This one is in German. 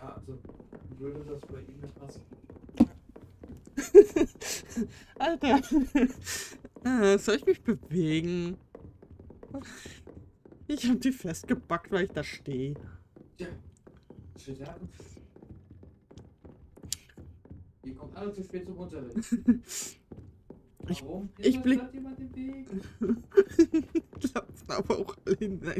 Ja, also würde das bei ihm nicht passen. Alter. Äh, soll ich mich bewegen? Ich hab die festgebackt, weil ich da stehe. Tja, steht. Ihr kommt alle zu spät zum Unterricht. Warum? ich ich blick- jemand im Weg. Klappt aber auch alle hinein.